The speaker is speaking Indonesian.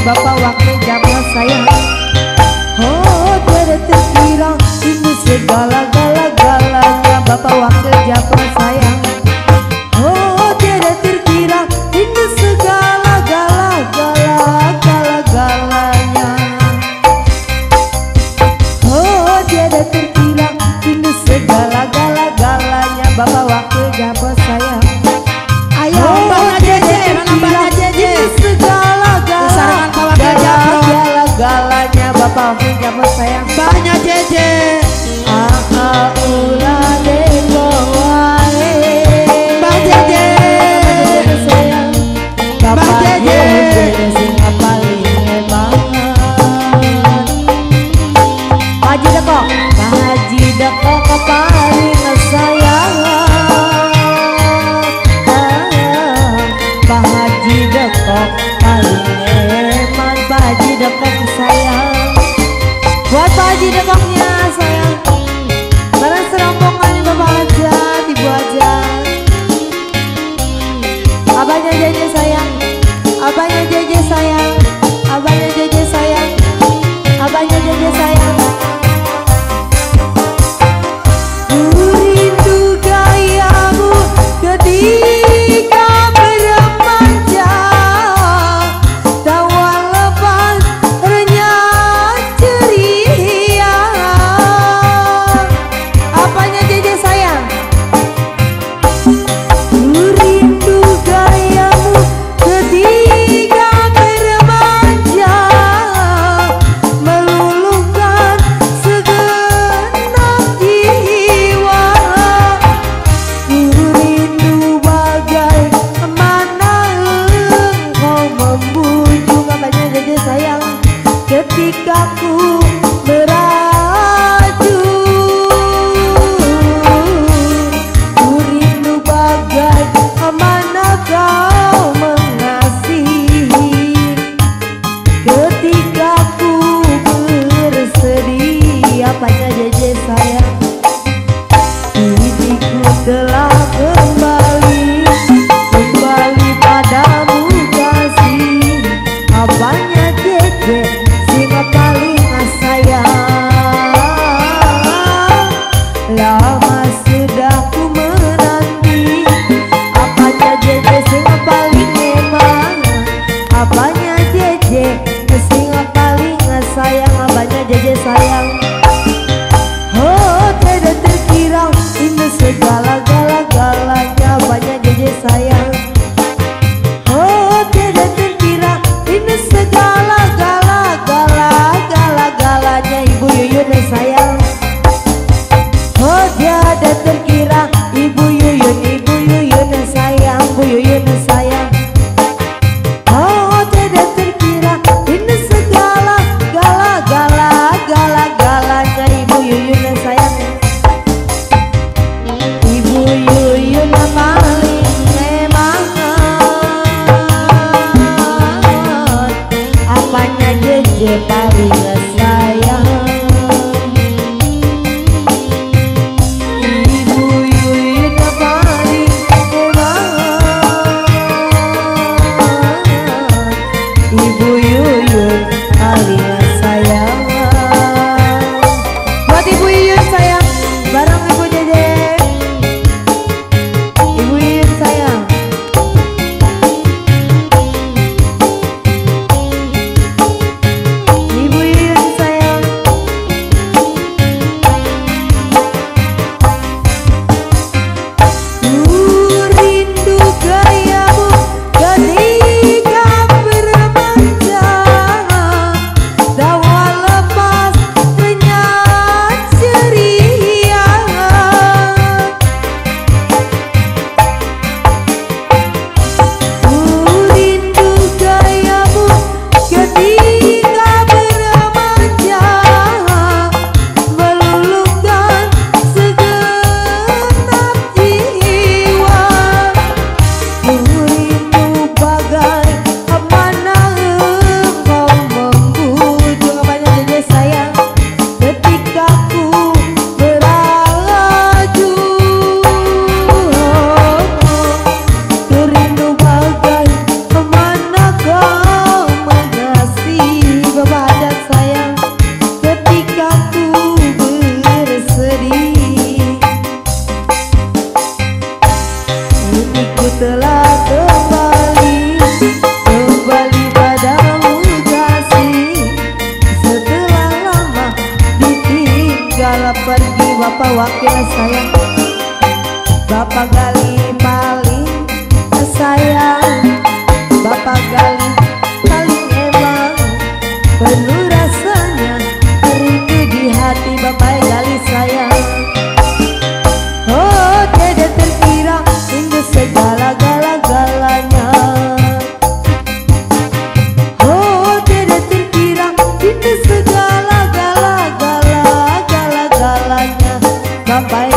Bapak waktu jamnya saya. Oh tidak terkira Ini segala-gala-galanya Bapak waktu Jamal saya bersedih Apanya Jeje lleva Kalau pergi bapak wakil saya Bapak gali paling sayang bye